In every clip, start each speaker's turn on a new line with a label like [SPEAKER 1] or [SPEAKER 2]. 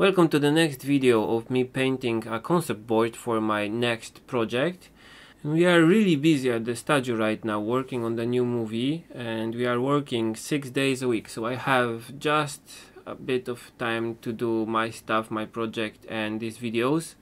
[SPEAKER 1] Welcome to the next video of me painting a concept board for my next project. We are really busy at the studio right now working on the new movie and we are working six days a week so I have just a bit of time to do my stuff, my project and these videos.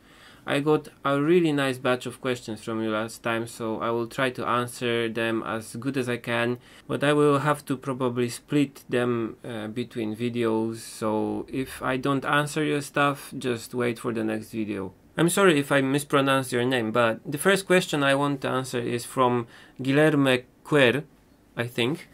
[SPEAKER 1] I got a really nice batch of questions from you last time, so I will try to answer them as good as I can, but I will have to probably split them uh, between videos, so if I don't answer your stuff, just wait for the next video. I'm sorry if I mispronounced your name, but the first question I want to answer is from Guilherme Quer, I think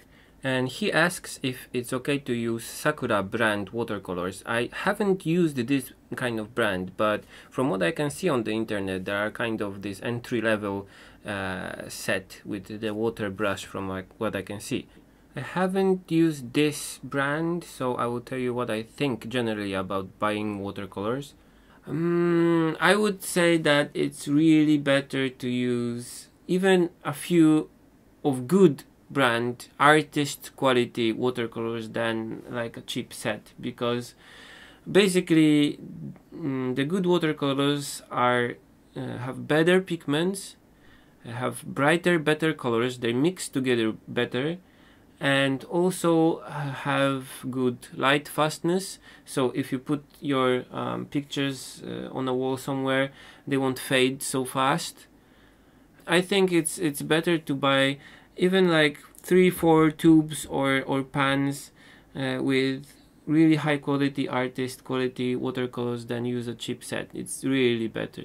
[SPEAKER 1] and he asks if it's okay to use Sakura brand watercolors. I haven't used this kind of brand, but from what I can see on the internet, there are kind of this entry level uh, set with the water brush from like what I can see. I haven't used this brand, so I will tell you what I think generally about buying watercolors. Um, I would say that it's really better to use even a few of good brand artist quality watercolors than like a cheap set. Because basically mm, the good watercolors are uh, have better pigments have brighter better colors they mix together better and also uh, have good light fastness. So if you put your um, pictures uh, on a wall somewhere they won't fade so fast. I think it's it's better to buy even like three four tubes or or pans uh, with really high quality artist quality watercolors than use a cheap set it's really better.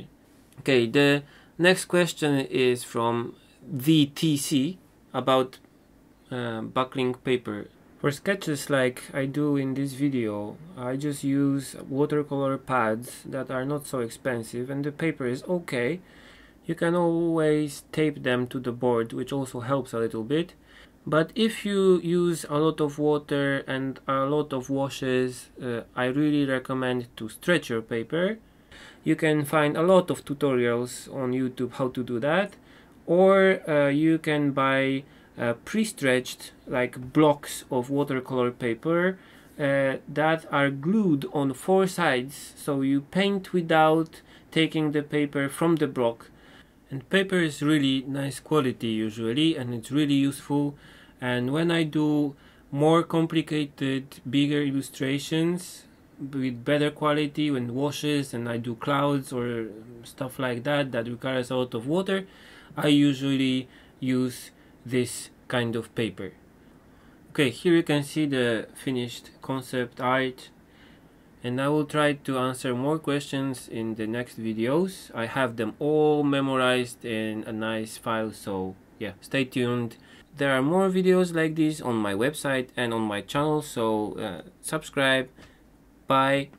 [SPEAKER 1] Okay the next question is from VTC about uh, buckling paper. For sketches like I do in this video I just use watercolor pads that are not so expensive and the paper is okay you can always tape them to the board which also helps a little bit. But if you use a lot of water and a lot of washes uh, I really recommend to stretch your paper. You can find a lot of tutorials on YouTube how to do that. Or uh, you can buy uh, pre-stretched like blocks of watercolor paper uh, that are glued on four sides. So you paint without taking the paper from the block and paper is really nice quality usually and it's really useful. And when I do more complicated bigger illustrations with better quality when washes and I do clouds or stuff like that that requires a lot of water I usually use this kind of paper. Okay here you can see the finished concept art and I will try to answer more questions in the next videos. I have them all memorized in a nice file so yeah stay tuned. There are more videos like this on my website and on my channel so uh, subscribe. Bye.